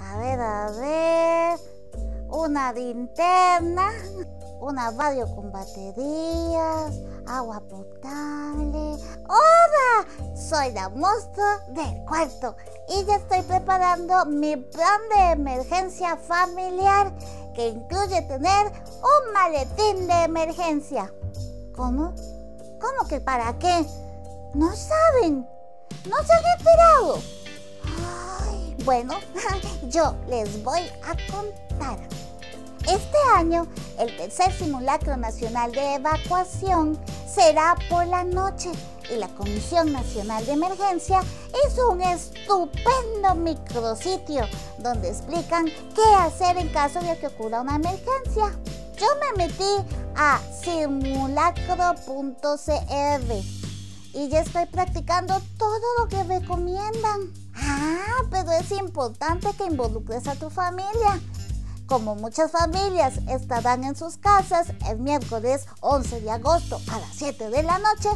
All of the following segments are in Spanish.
A ver, a ver. Una linterna, una radio con baterías, agua potable. ¡Hola! Soy la monstruo del cuarto y ya estoy preparando mi plan de emergencia familiar que incluye tener un maletín de emergencia. ¿Cómo? ¿Cómo que para qué? No saben. No se han enterado. Bueno, yo les voy a contar. Este año, el tercer simulacro nacional de evacuación será por la noche y la Comisión Nacional de Emergencia hizo un estupendo micrositio donde explican qué hacer en caso de que ocurra una emergencia. Yo me metí a simulacro.cr y ya estoy practicando todo lo que recomiendan. Ah, es importante que involucres a tu familia. Como muchas familias estarán en sus casas el miércoles 11 de agosto a las 7 de la noche,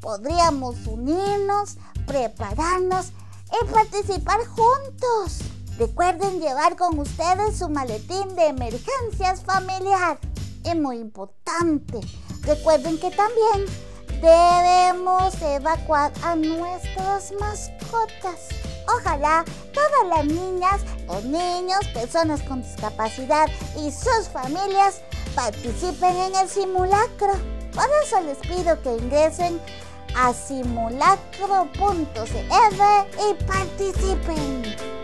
podríamos unirnos, prepararnos y participar juntos. Recuerden llevar con ustedes su maletín de emergencias familiar. Es muy importante. Recuerden que también debemos evacuar a nuestras mascotas. Ojalá todas las niñas o niños, personas con discapacidad y sus familias participen en el simulacro. Por eso les pido que ingresen a simulacro.cr y participen.